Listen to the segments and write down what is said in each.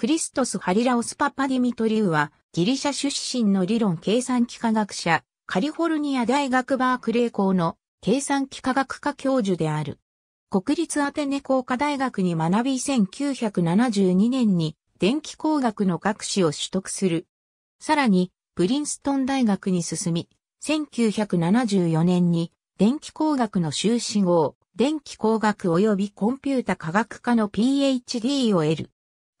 クリストス・ハリラオス・パパディミトリウは、ギリシャ出身の理論計算機科学者、カリフォルニア大学バークレー校の計算機科学科教授である。国立アテネ工科大学に学び1972年に電気工学の学士を取得する。さらに、プリンストン大学に進み、1974年に電気工学の修士号、電気工学及びコンピュータ科学科の PhD を得る。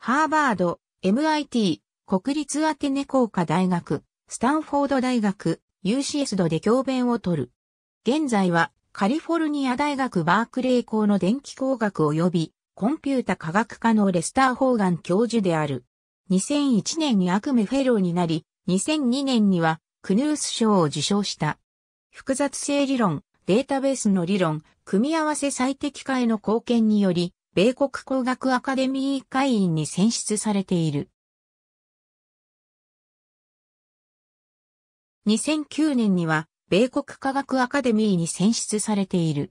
ハーバード、MIT、国立アテネ工科大学、スタンフォード大学、UCS ドで教鞭を取る。現在はカリフォルニア大学バークレー校の電気工学及びコンピュータ科学科のレスター・ホーガン教授である。2001年にアクメフェローになり、2002年にはクヌース賞を受賞した。複雑性理論、データベースの理論、組み合わせ最適化への貢献により、米国工学アカデミー会員に選出されている。2009年には、米国科学アカデミーに選出されている。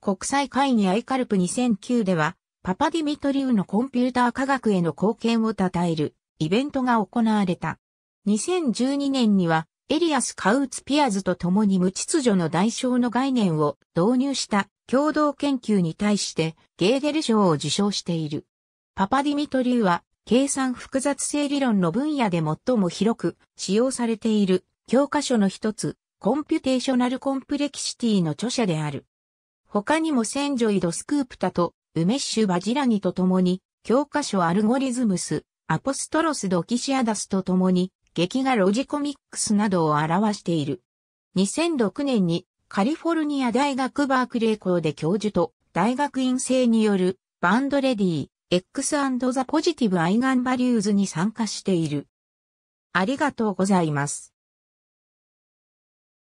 国際会議アイカルプ2009では、パパディミトリウのコンピューター科学への貢献を称えるイベントが行われた。2012年には、エリアス・カウツ・ピアズと共に無秩序の代償の概念を導入した共同研究に対してゲーゲル賞を受賞している。パパディミトリューは計算複雑性理論の分野で最も広く使用されている教科書の一つ、 Computational Complexity の著者である。他にもサンジョイ・ダスグプタとウメッシュ・バジラニと共に教科書 Algorithms、アポストロス・ドキシアダスと共に劇画 Logicomix などを著している。2006年にカリフォルニア大学バークレー校で教授と大学院生によるバンドレディ X& The Positive アイガンバリューズに参加している。ありがとうございます。